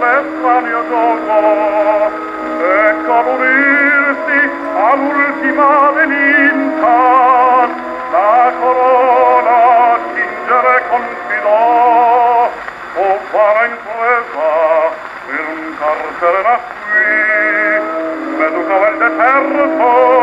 l'estanio dono e comunirsi all'ultima veninta la corona cingere confidò o fare impresa per un carcere nacqui meduca del deserto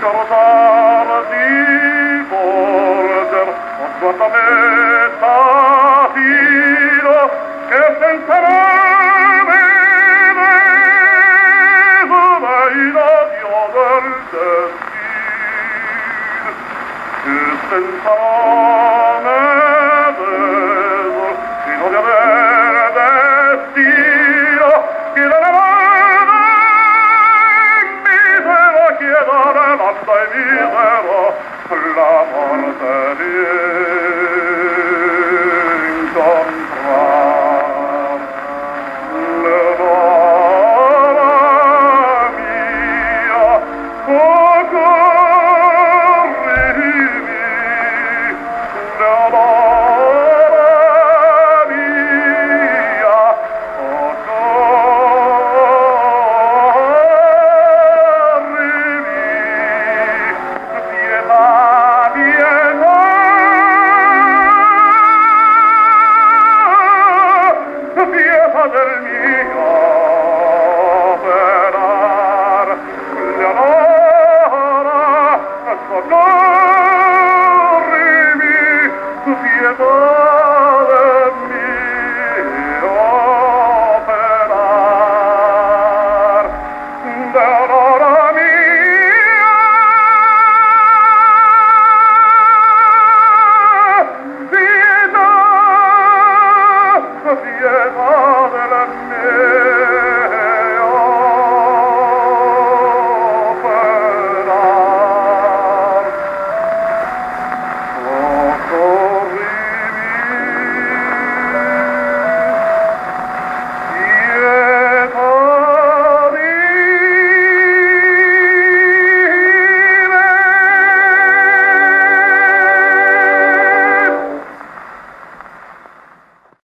scordar di volger non sua meta filo che senza me vedova in odio del destino che senza me tu piedad.